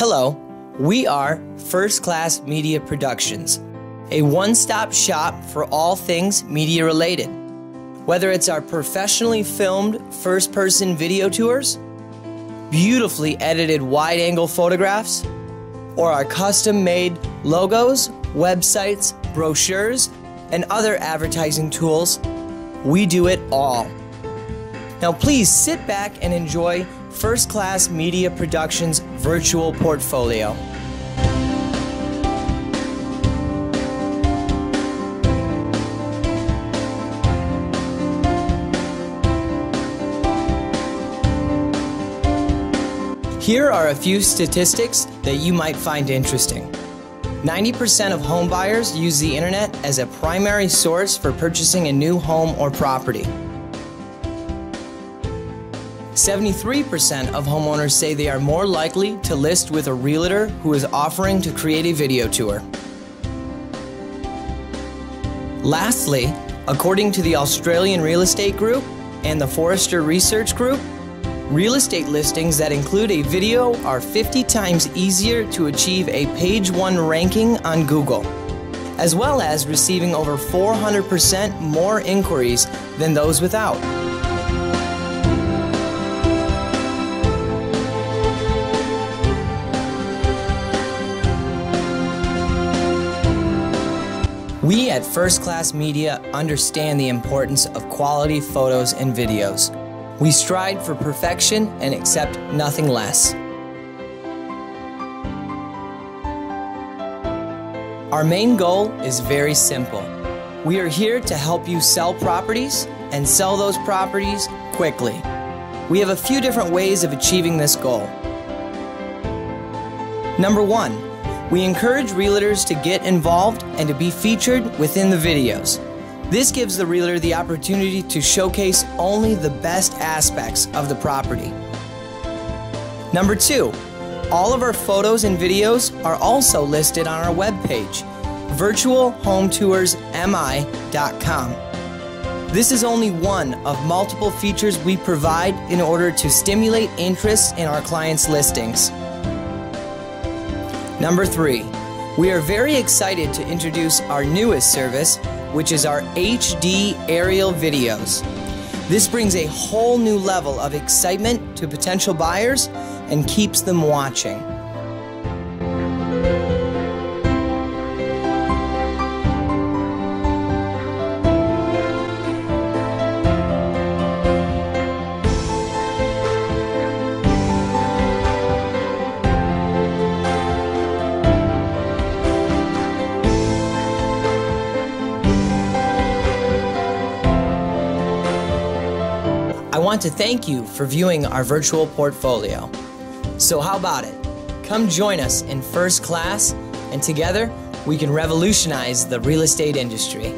Hello, we are First Class Media Productions, a one stop shop for all things media related. Whether it's our professionally filmed first person video tours, beautifully edited wide angle photographs, or our custom made logos, websites, brochures, and other advertising tools, we do it all. Now, please sit back and enjoy First Class Media Productions virtual portfolio. Here are a few statistics that you might find interesting. 90% of home buyers use the internet as a primary source for purchasing a new home or property. 73% of homeowners say they are more likely to list with a realtor who is offering to create a video tour. Lastly, according to the Australian Real Estate Group and the Forrester Research Group, real estate listings that include a video are 50 times easier to achieve a page one ranking on Google, as well as receiving over 400% more inquiries than those without. We at First Class Media understand the importance of quality photos and videos. We strive for perfection and accept nothing less. Our main goal is very simple. We are here to help you sell properties and sell those properties quickly. We have a few different ways of achieving this goal. Number one, we encourage realtors to get involved and to be featured within the videos. This gives the realtor the opportunity to showcase only the best aspects of the property. Number two, all of our photos and videos are also listed on our webpage, virtualhometoursmi.com. This is only one of multiple features we provide in order to stimulate interest in our clients' listings. Number three, we are very excited to introduce our newest service, which is our HD aerial videos. This brings a whole new level of excitement to potential buyers and keeps them watching. Want to thank you for viewing our virtual portfolio. So, how about it? Come join us in first class, and together we can revolutionize the real estate industry.